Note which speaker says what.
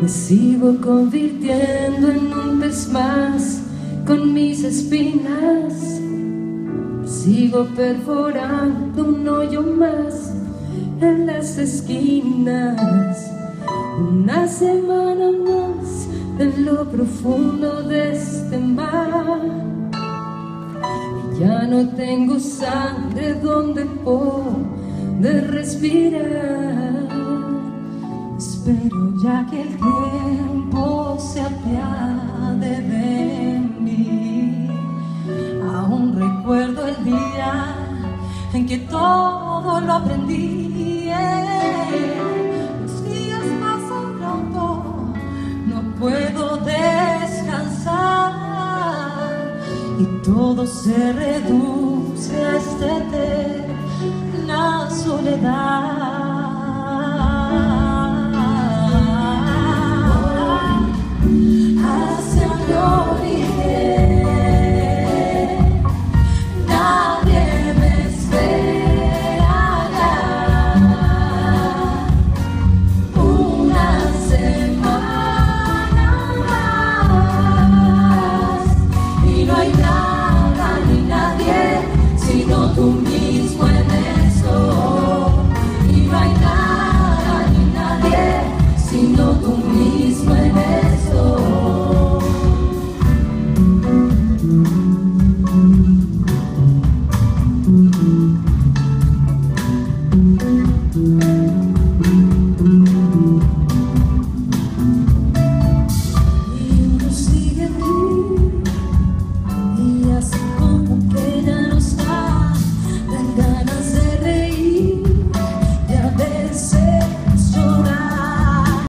Speaker 1: Me sigo convirtiendo en un pez más con mis espinas. Sigo perforando un hoyo más en las esquinas. Una semana más en lo profundo de este mar. Ya no tengo sangre donde poder respirar. Espero ya que el tiempo se apiade de mí. Aún recuerdo el día en que todo lo aprendí. Los días pasan pronto, no puedo descansar y todo se reduce a esta eterna soledad.